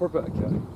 Oh, it's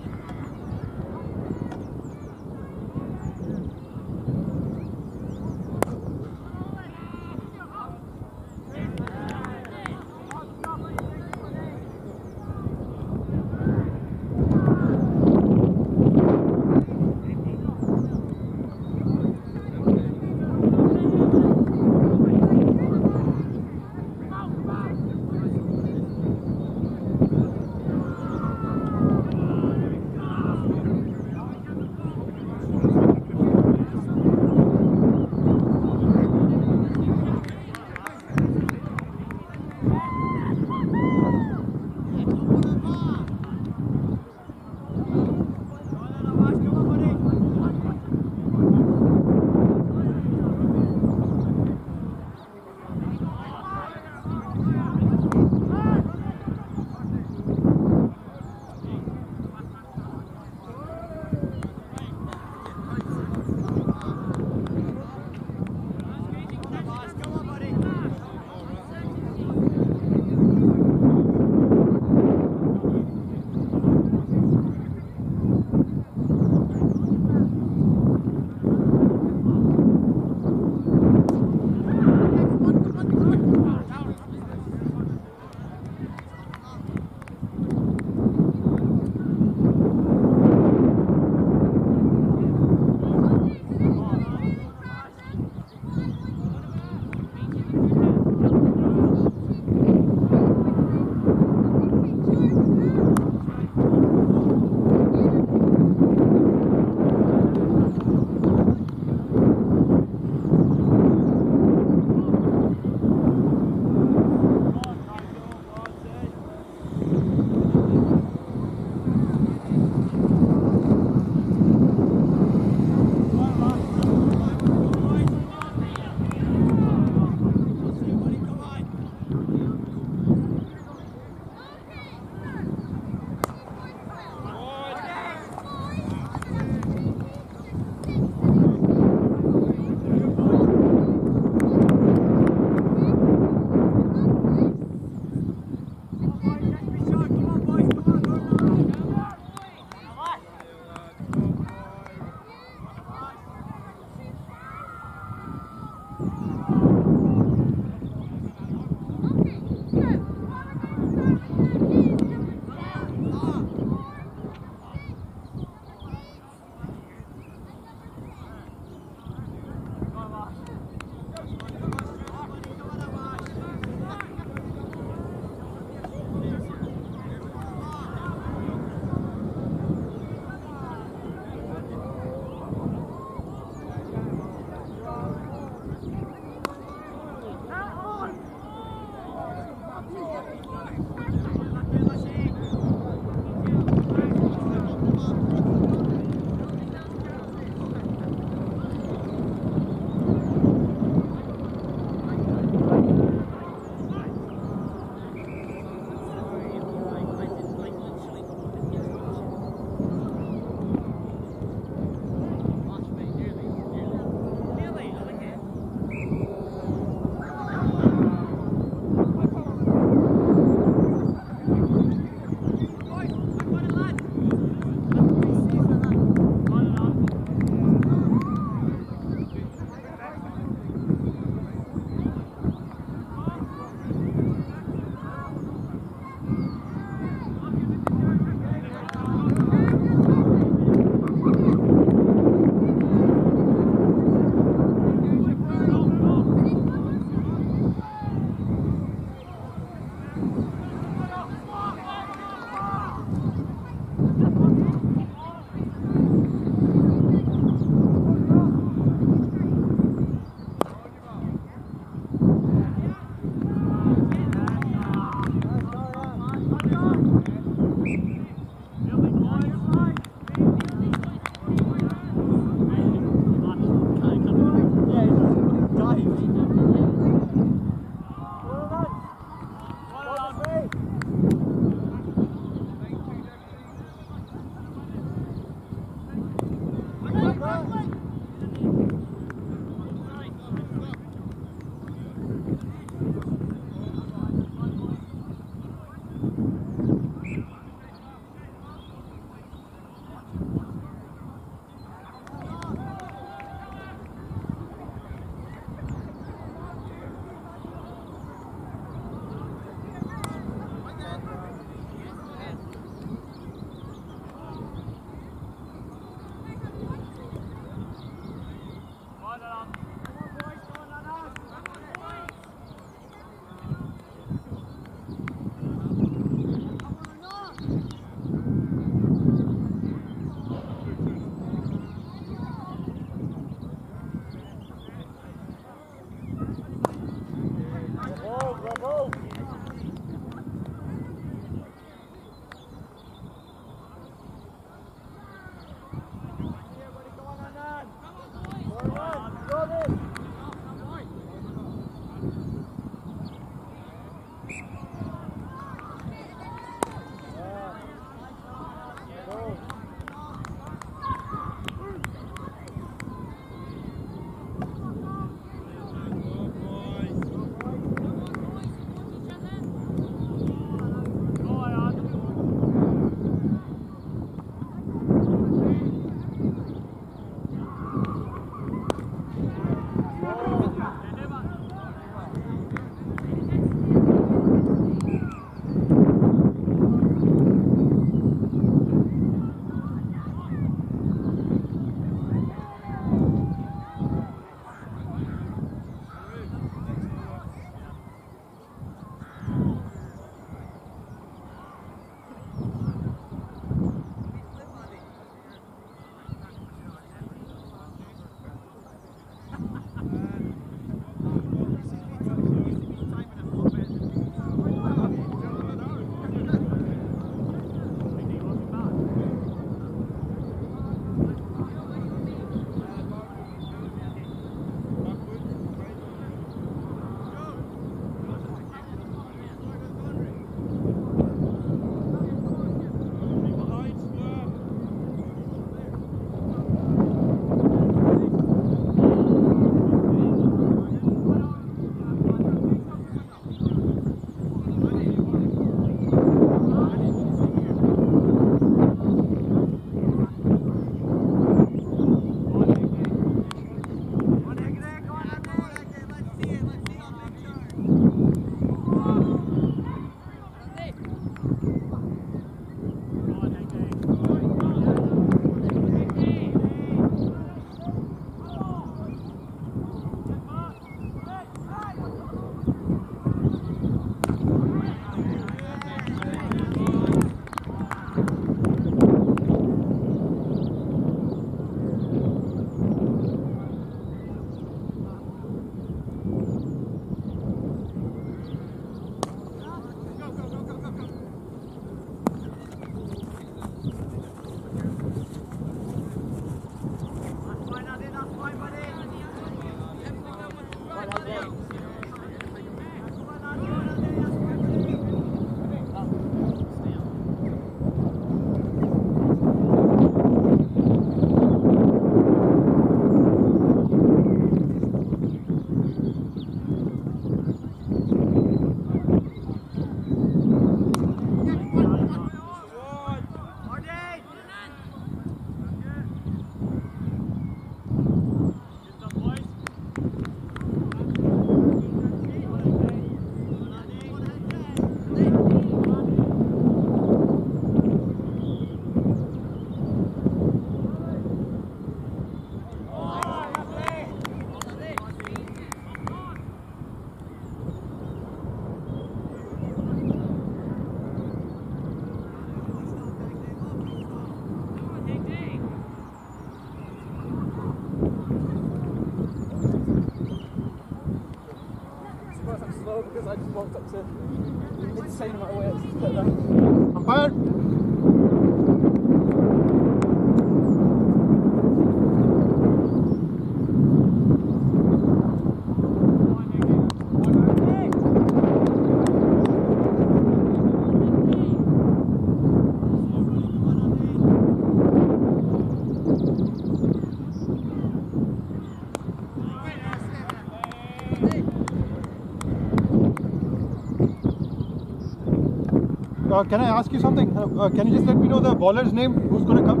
Uh, can I ask you something? Uh, uh, can you just let me know the bowler's name? Who's going to come?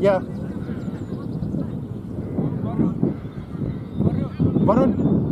Yeah. Varun. Um,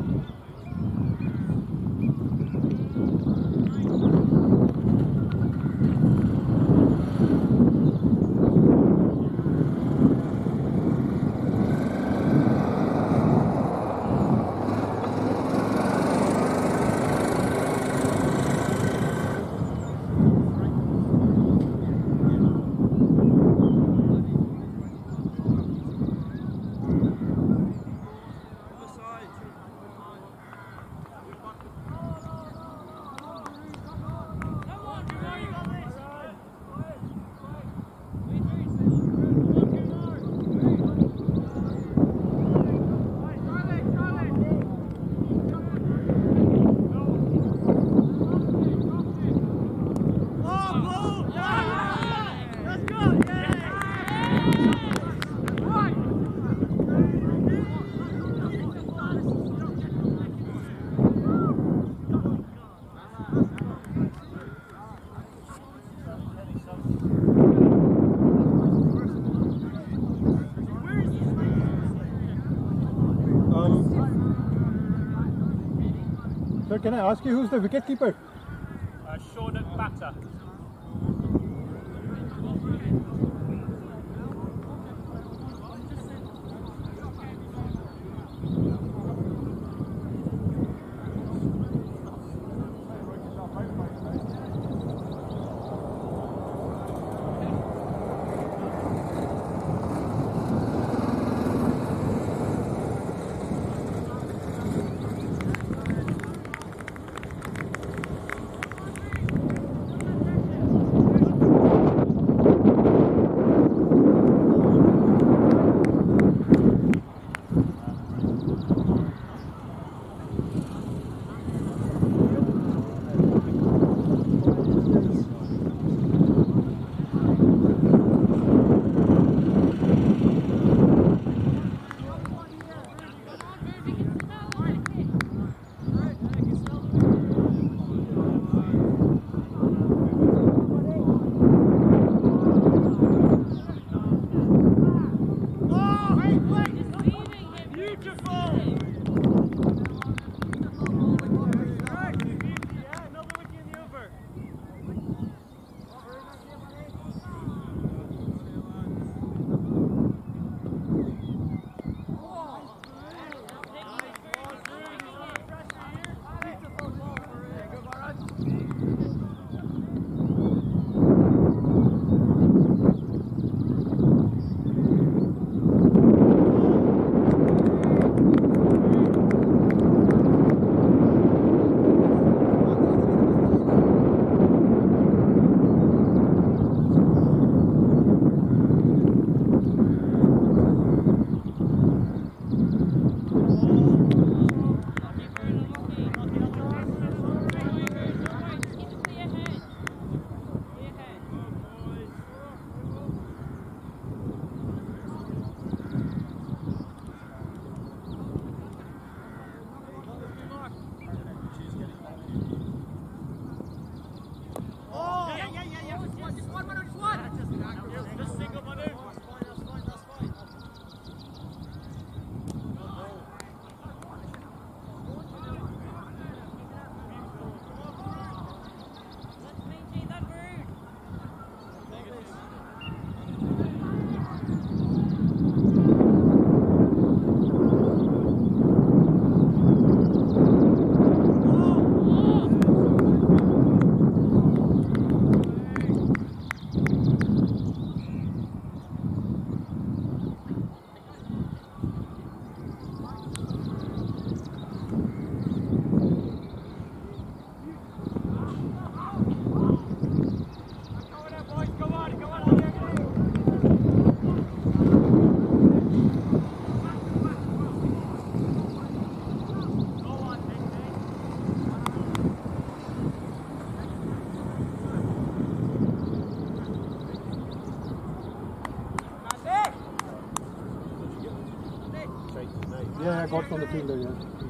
can I ask you who's the wicket keeper?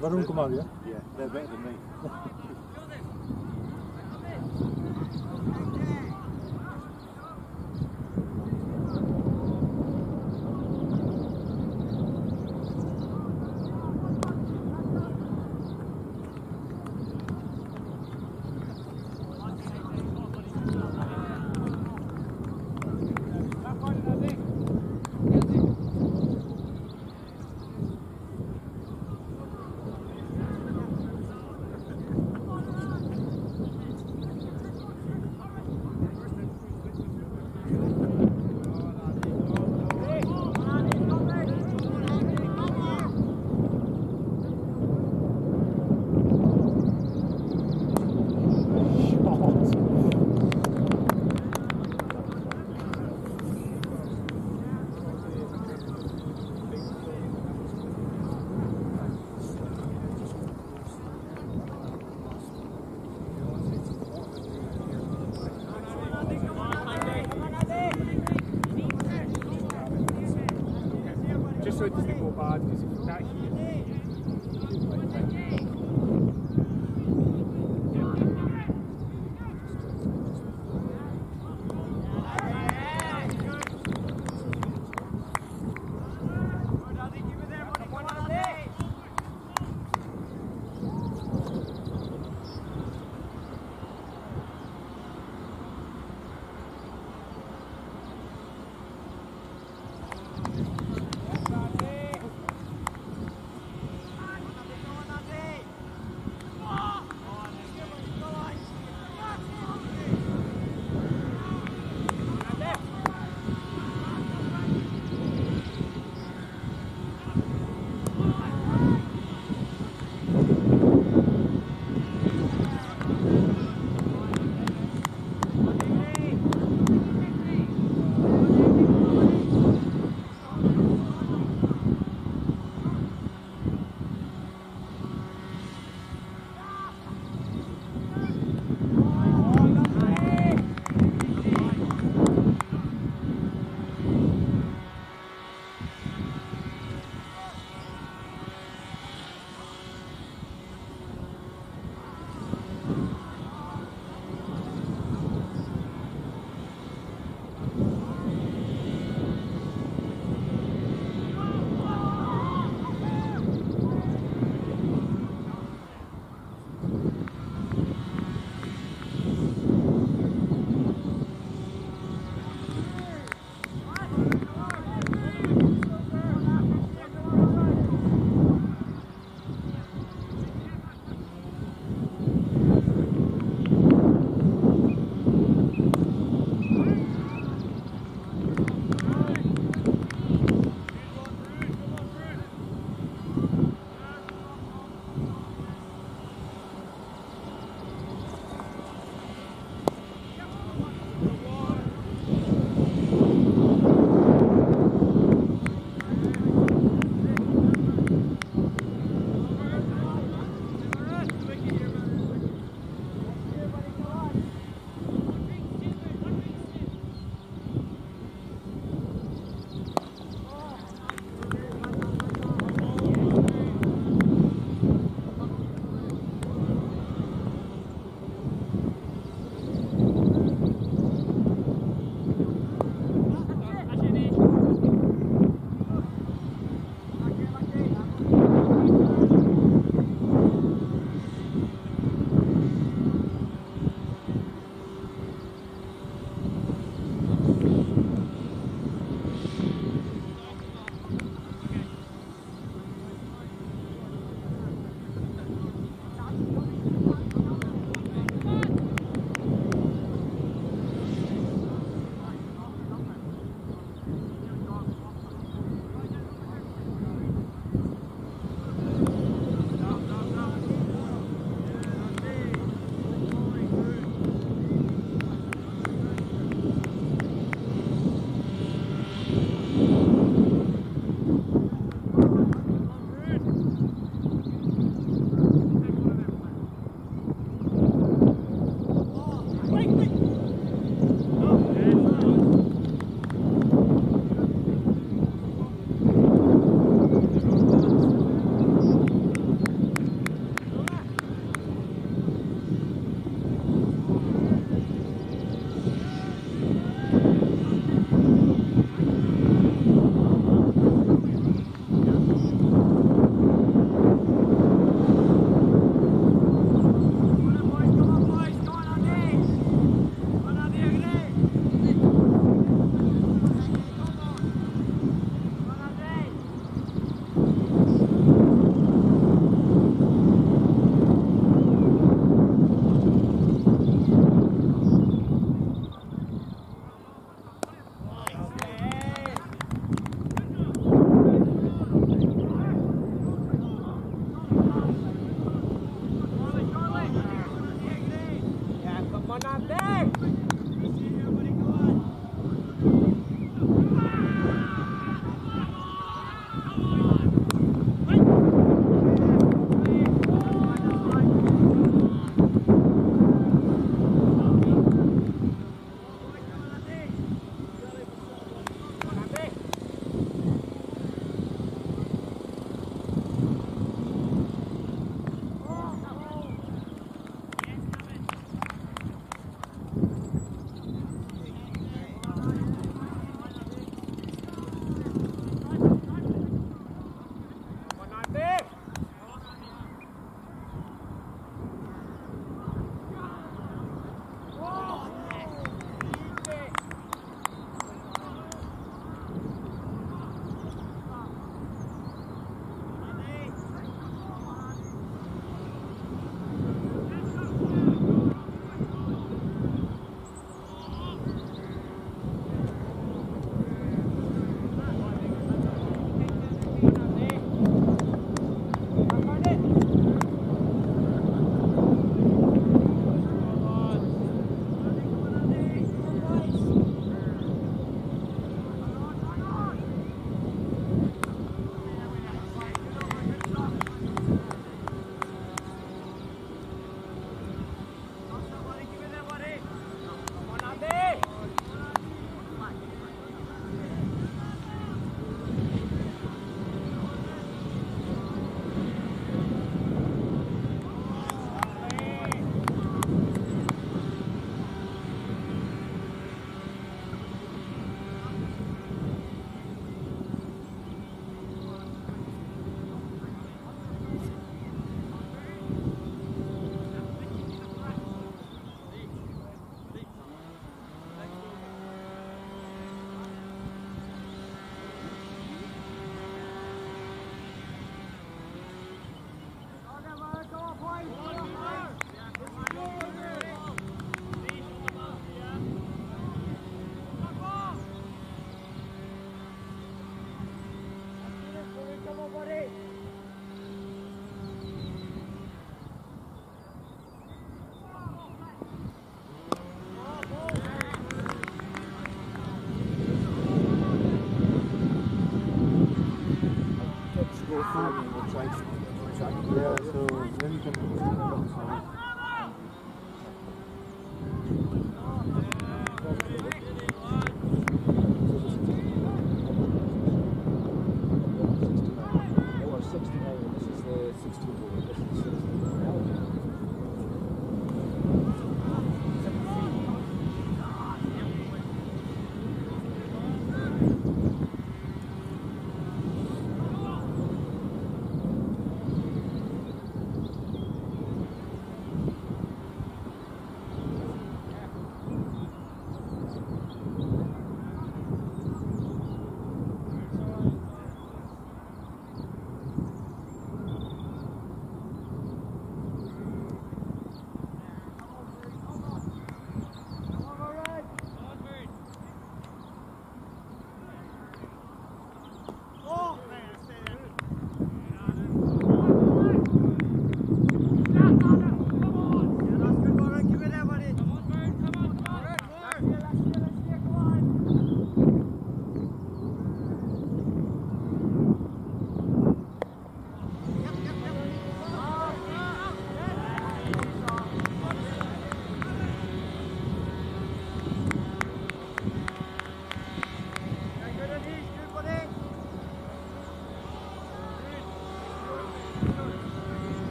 Yeah. Varun Kumar,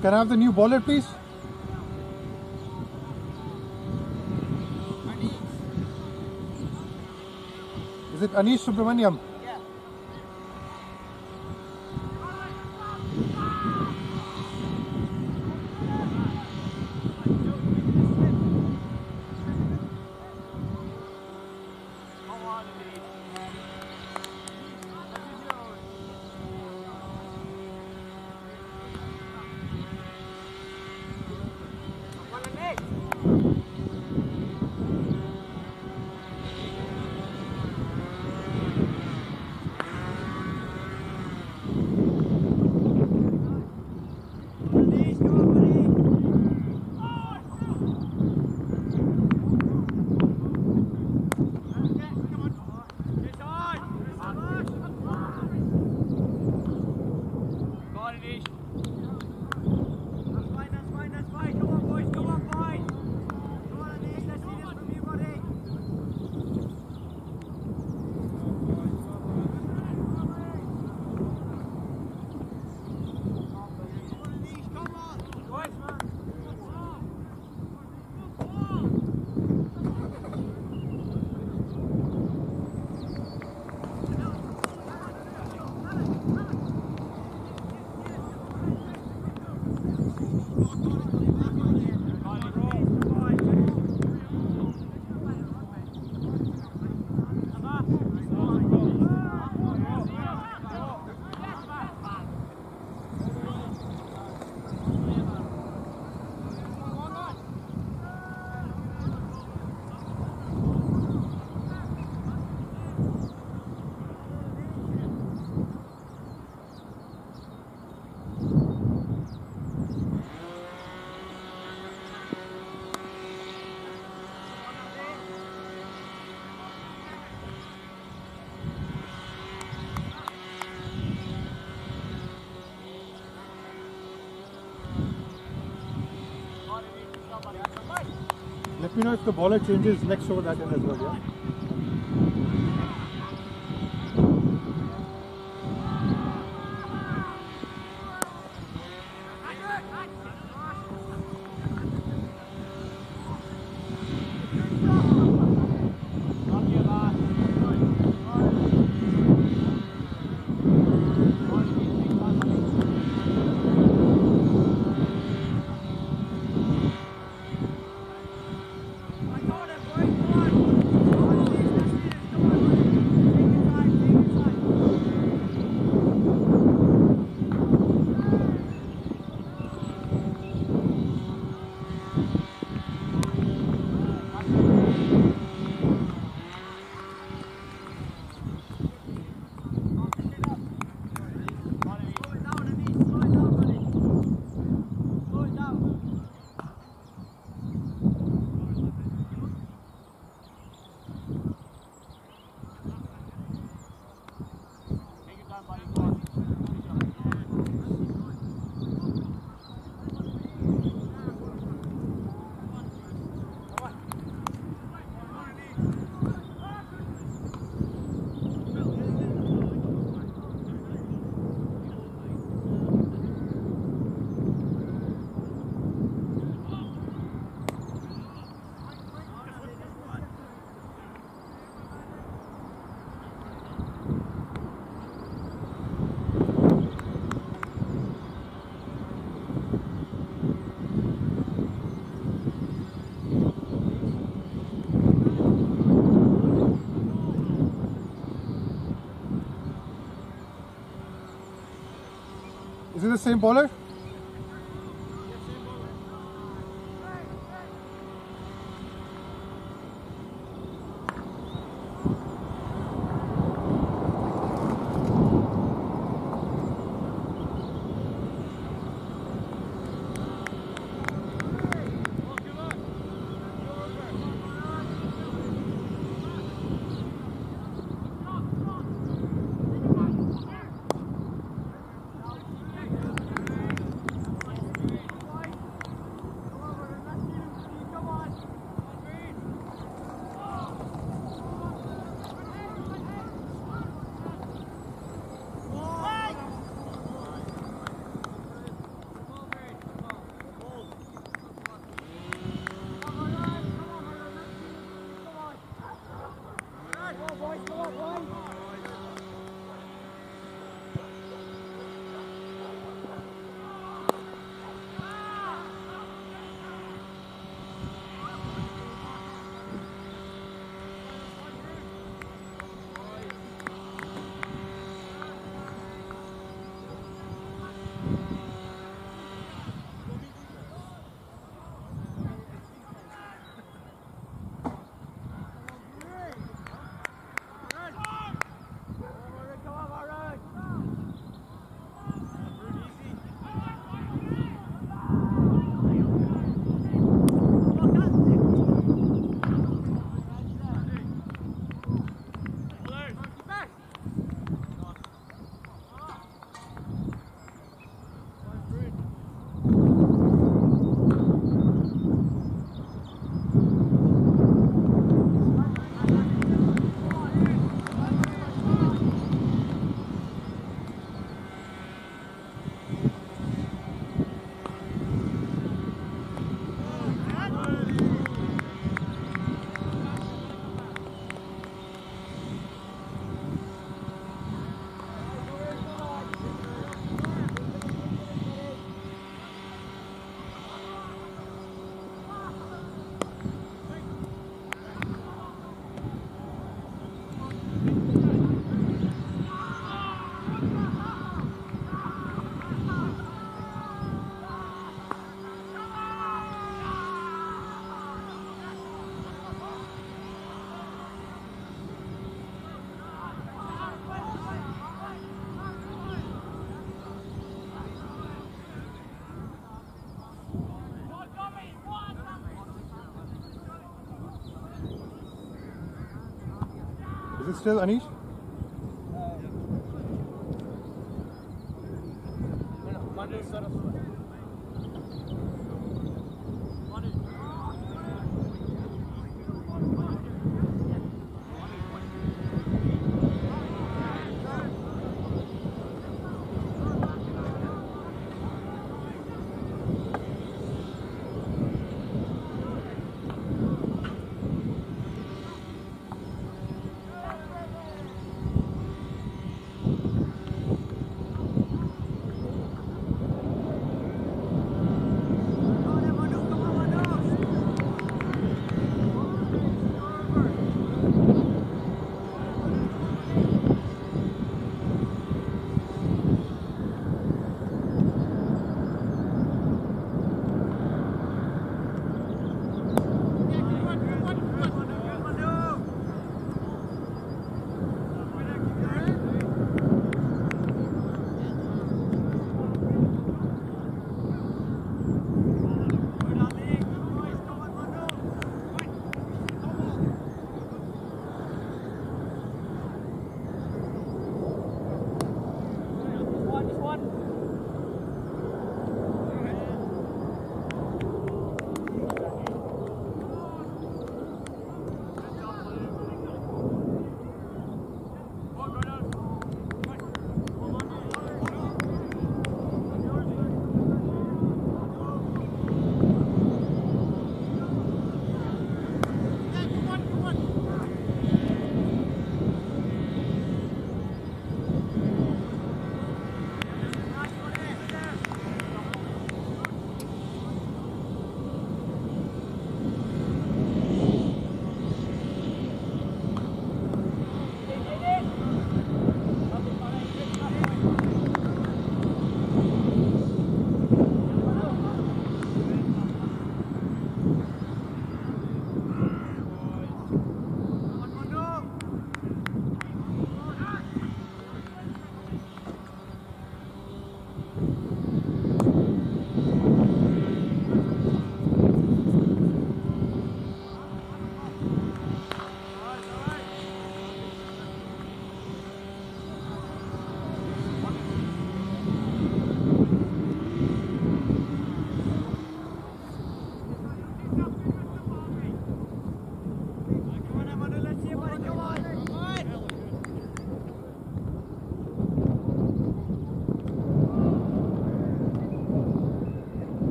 Can I have the new bowler, please? Is it Anish Subramaniam? Know if the bowler changes next over that end as well, yeah? 10 Bolle? Still Anish?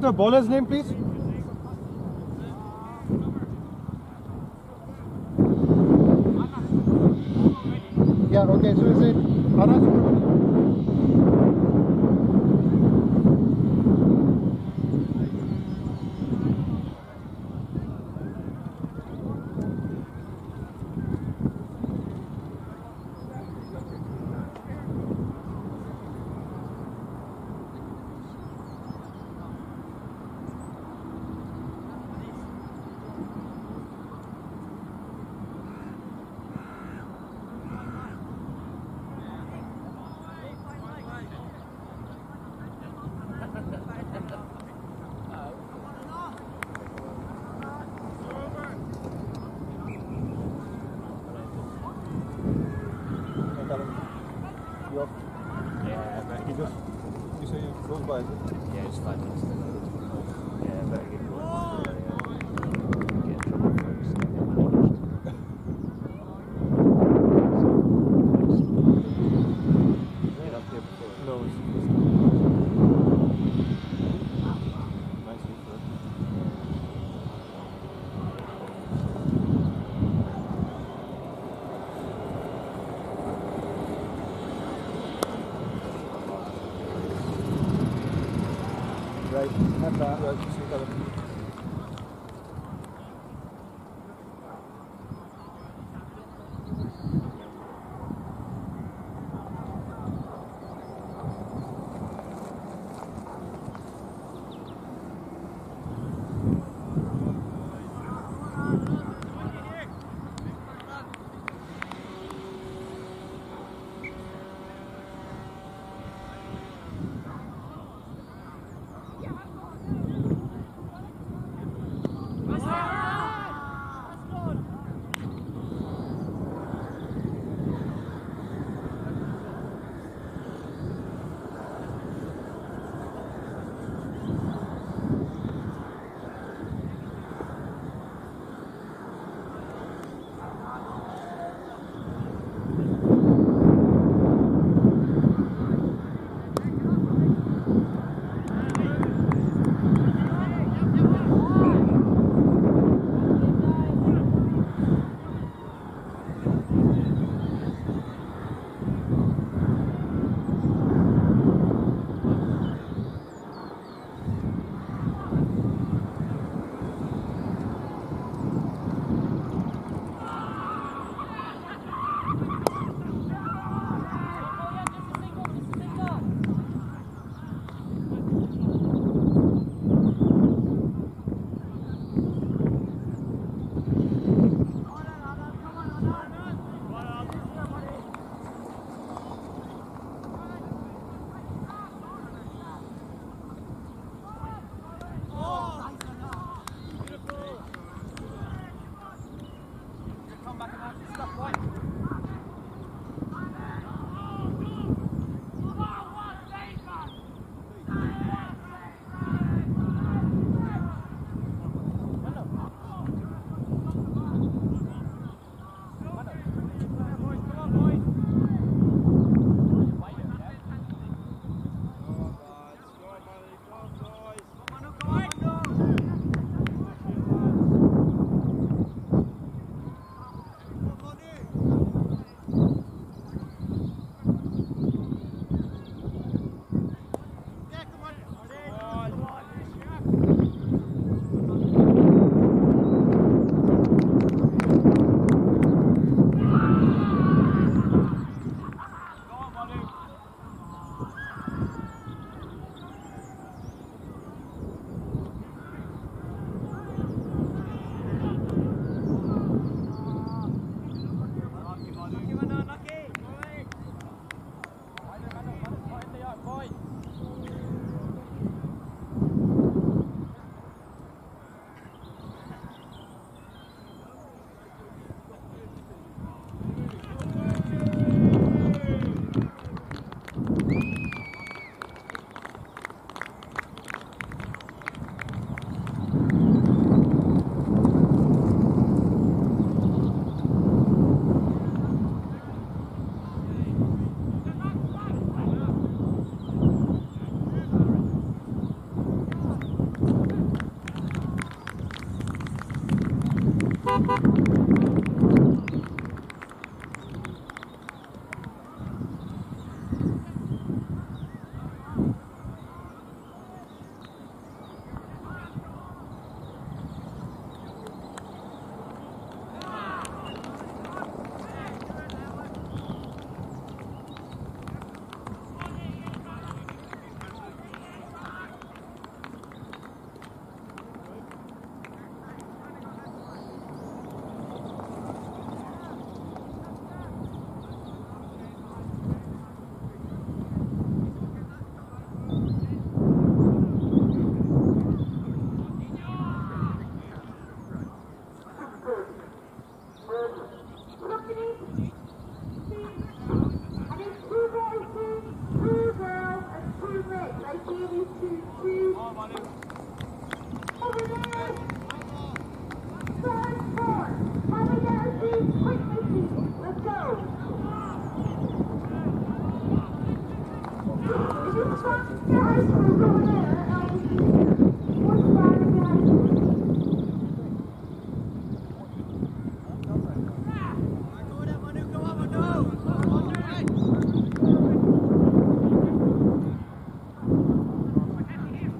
Um, can I have the bowler's name, please? Yeah, okay, so is it Anas? Yeah, but You just, you say by. yeah, it's five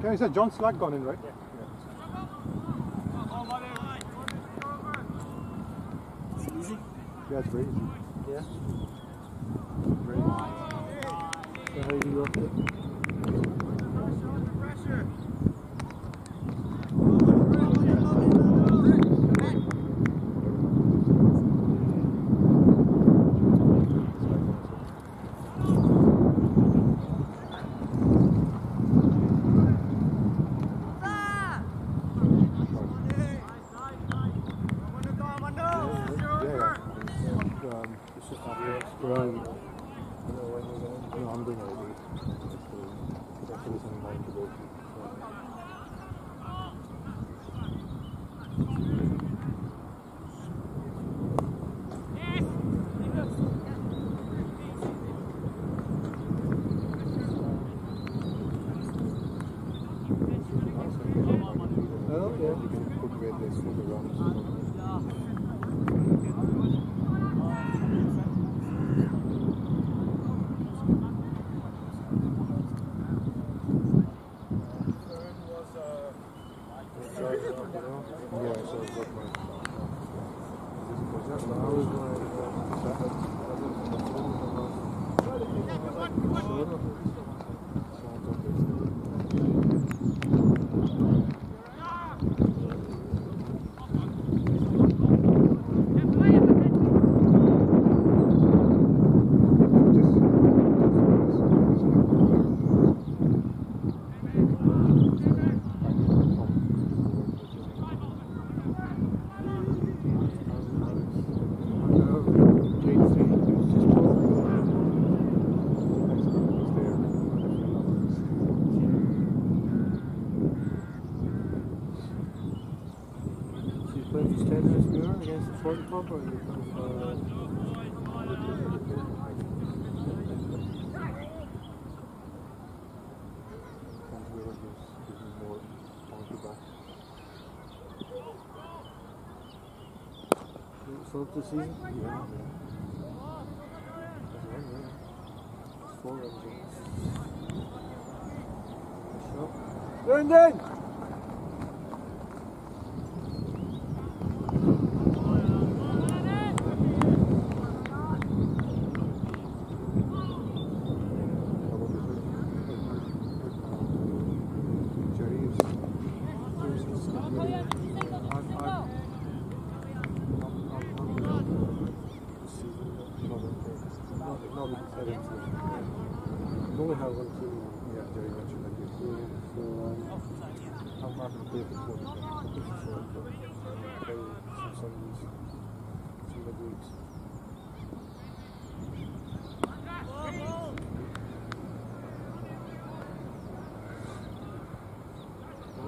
Yeah, he said John Slack gone in, right? Yeah. for the season? Yeah. Four of them. Brendan!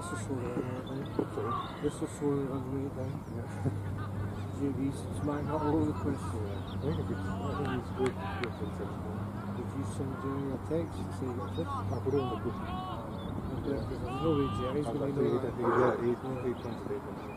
This is solar right. Sorry? This is solar underneath there. Yes. GBs, it's not all the place. Yeah. I think it's good. I think it's good. If you send Jerry a text, say that's it. I put it in the book. Okay. There's no way Jerry's going to do that. Yeah, eight, eight, eight, eight, eight, eight, eight.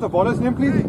the bowler's name, please?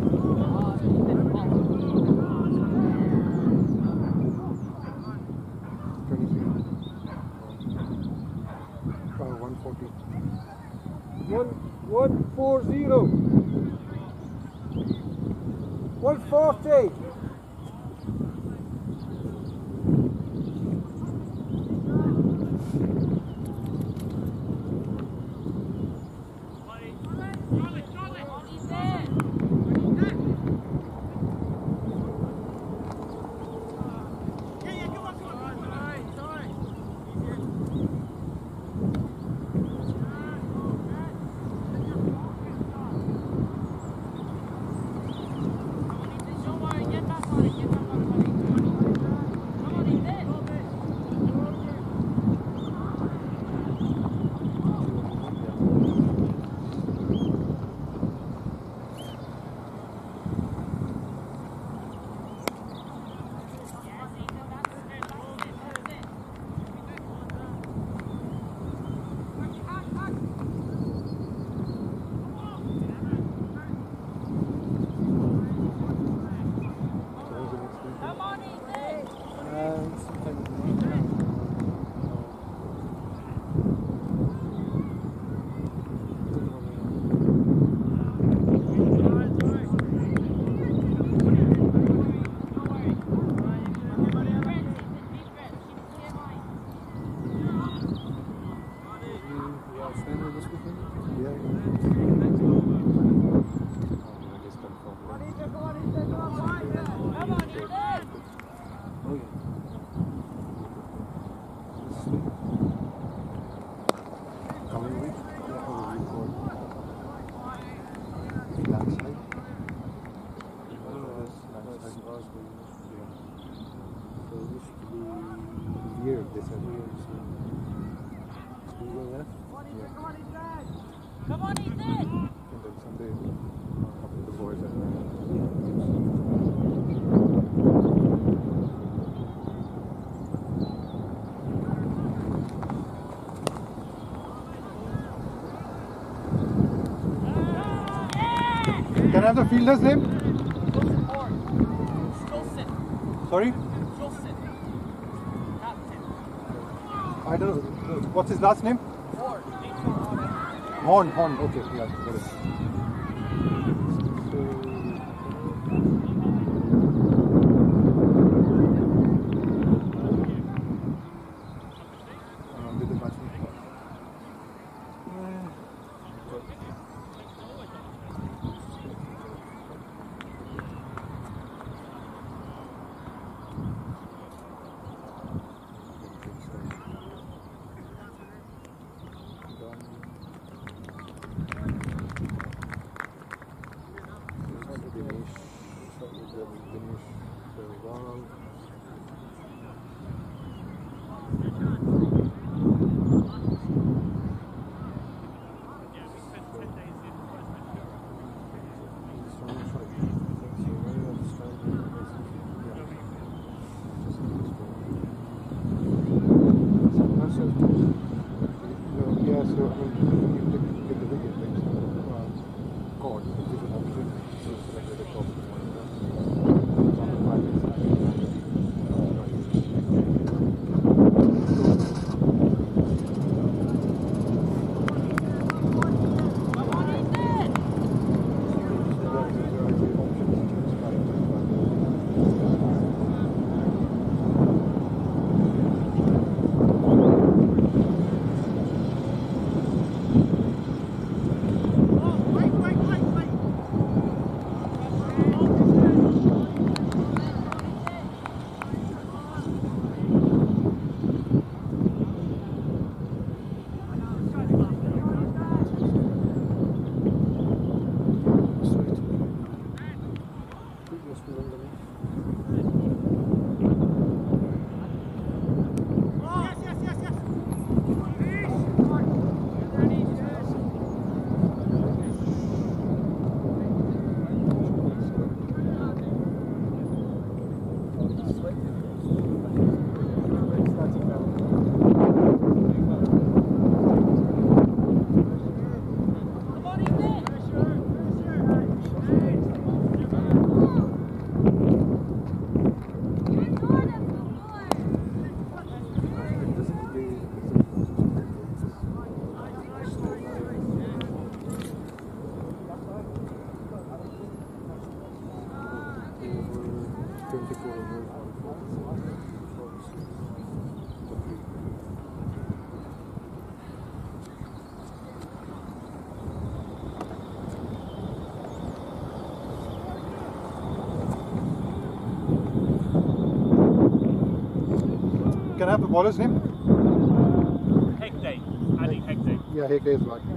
have the fielder's name? Sorry? I don't know. What's his last name? Horn. Horn, Horn. Okay, yeah, Can I have the baller's name? Hegday. Yeah, Hake is right.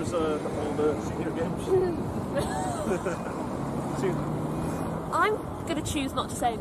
Was uh, all the senior games? I'm going to choose not to say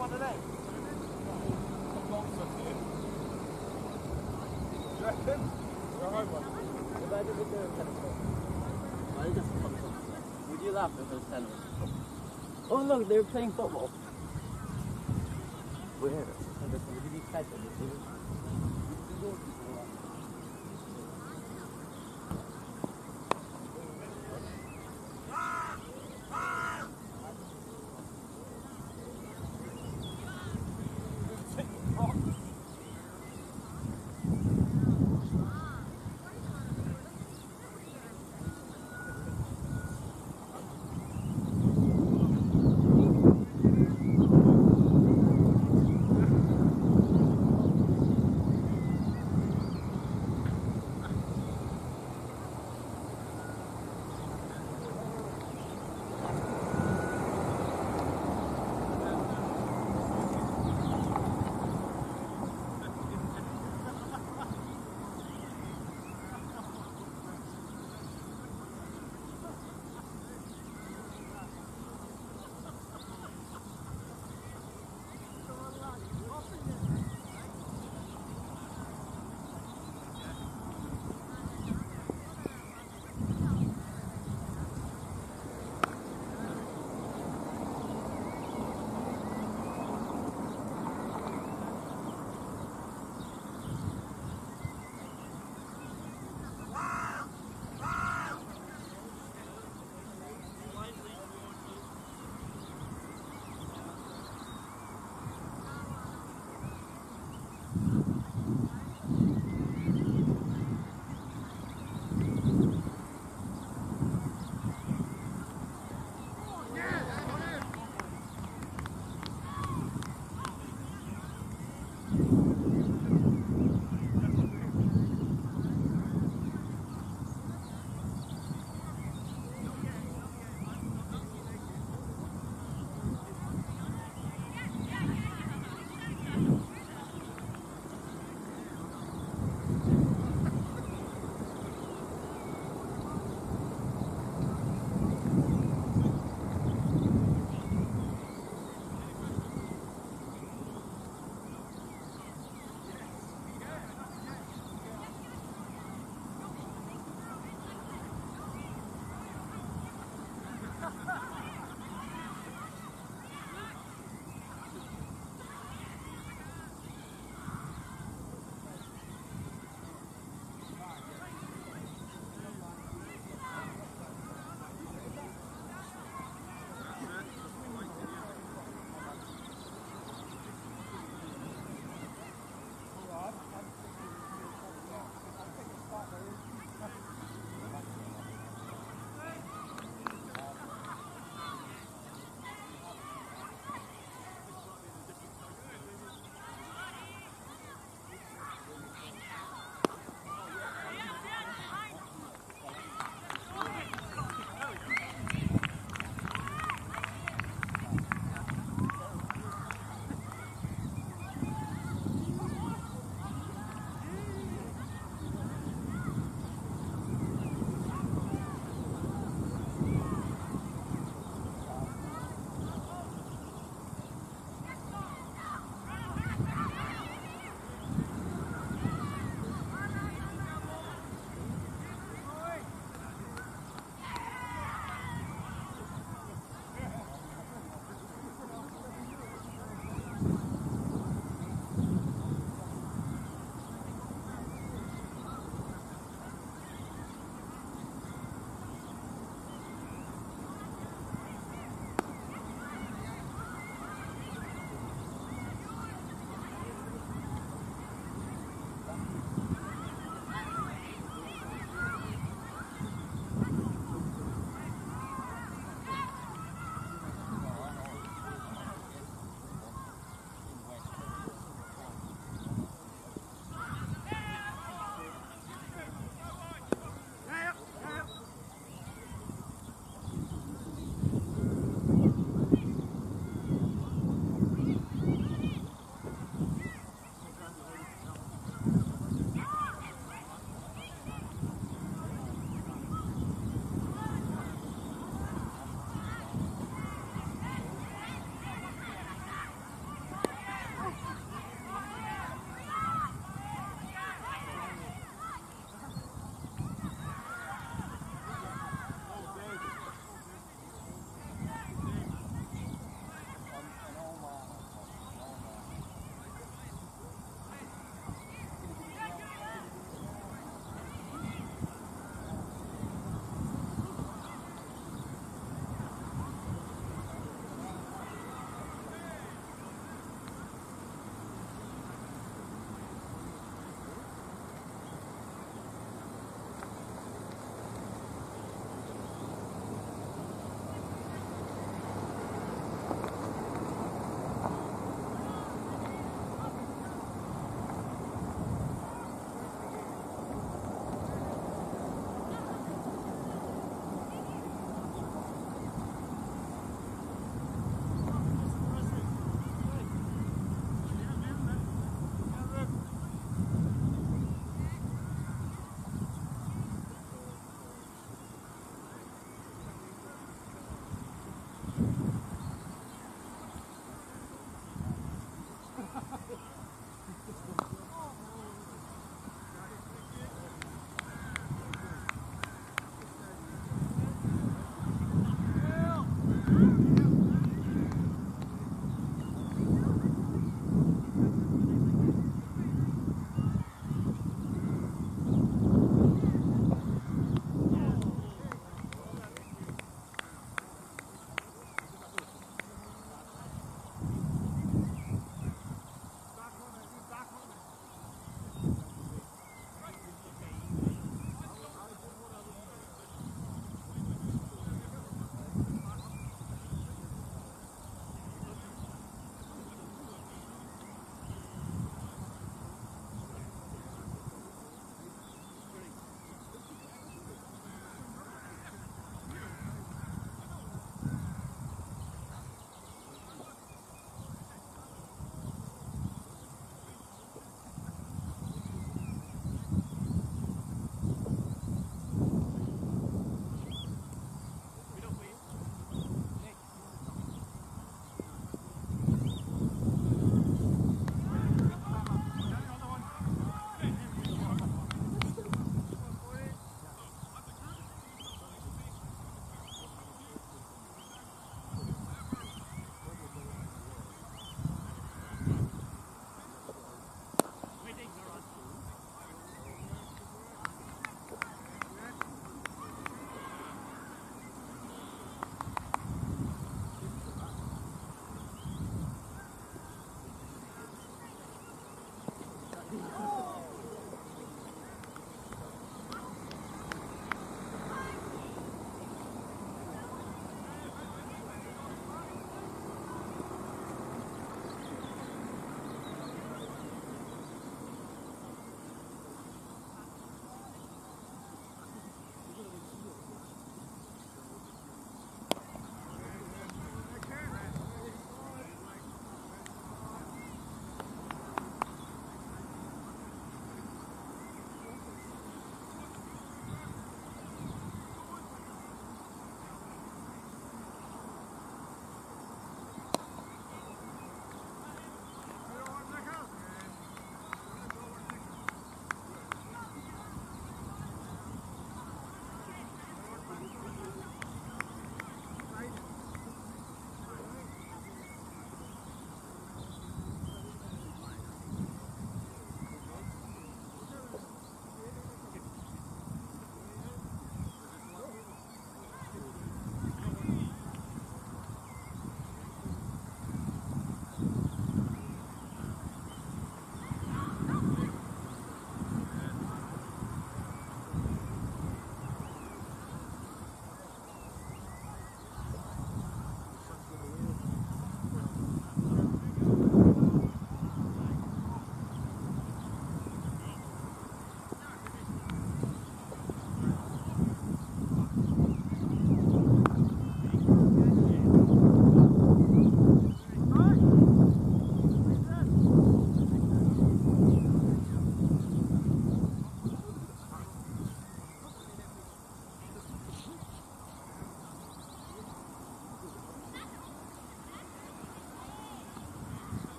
Would you laugh if it was ten of us? Oh look, they were playing football. Where? Would you be excited?